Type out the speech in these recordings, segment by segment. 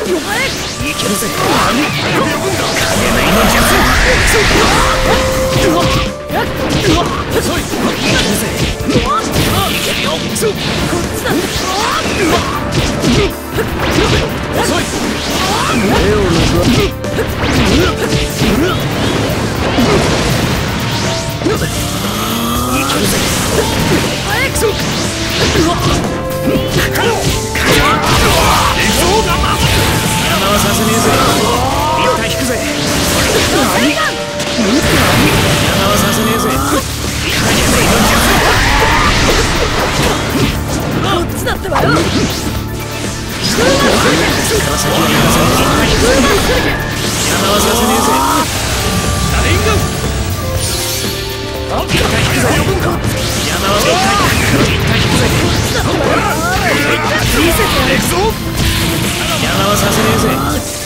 けるぜ影の命術遅いいけるぜ。いい目を抜くいけるぜ早くそ邪行かせ一回引くぜ邪魔はさせねえぜ一回引くぜ邪魔は一回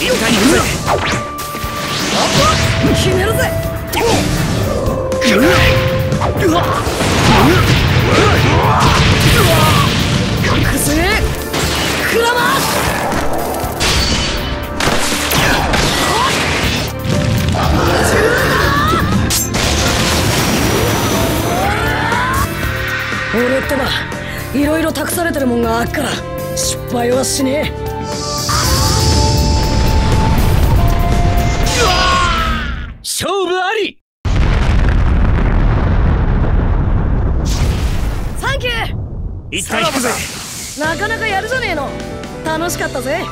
一回引くぜ行くぜ決めるぜ。俺ってばいろいろ託されてる。もんがあっから失敗はしねえ一回引くぜ。なかなかやるじゃねえの。楽しかったぜ